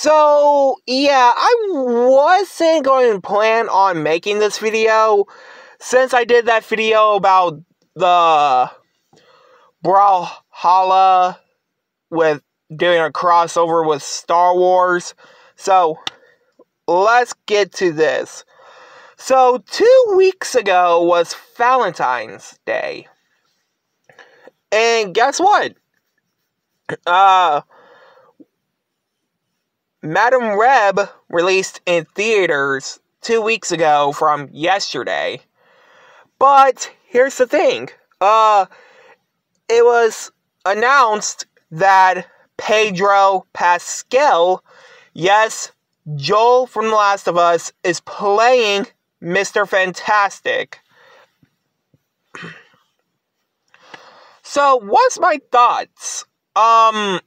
So, yeah, I wasn't going to plan on making this video since I did that video about the Brawlhalla with doing a crossover with Star Wars. So, let's get to this. So, two weeks ago was Valentine's Day. And guess what? Uh, Madame Web released in theaters two weeks ago from yesterday. But here's the thing. Uh, it was announced that Pedro Pascal, yes, Joel from The Last of Us, is playing Mr. Fantastic. So, what's my thoughts? Um,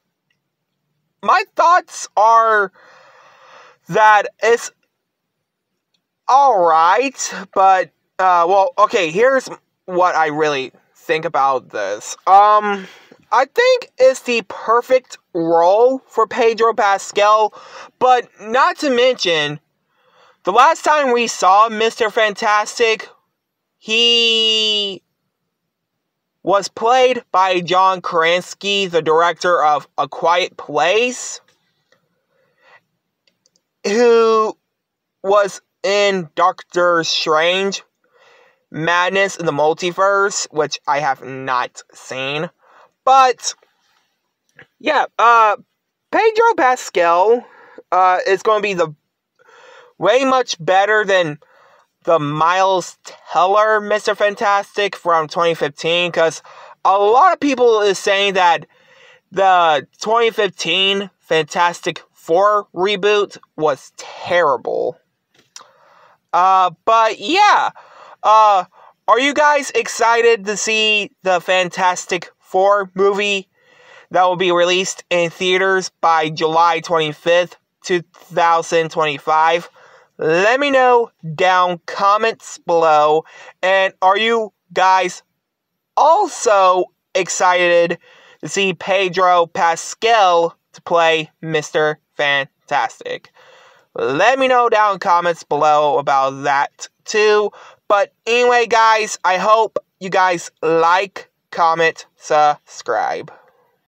my thoughts are that it's alright, but, uh, well, okay, here's what I really think about this. Um, I think it's the perfect role for Pedro Pascal, but not to mention, the last time we saw Mr. Fantastic, he was played by John Krasinski, the director of A Quiet Place, who was in Doctor Strange Madness in the Multiverse, which I have not seen. But yeah, uh Pedro Pascal uh is going to be the way much better than the Miles Teller Mr. Fantastic from 2015 because a lot of people is saying that the 2015 Fantastic Four reboot was terrible. Uh, but yeah, uh, are you guys excited to see the Fantastic Four movie that will be released in theaters by July 25th, 2025? Let me know down comments below. And are you guys also excited to see Pedro Pascal to play Mr. Fantastic? Let me know down comments below about that too. But anyway, guys, I hope you guys like, comment, subscribe.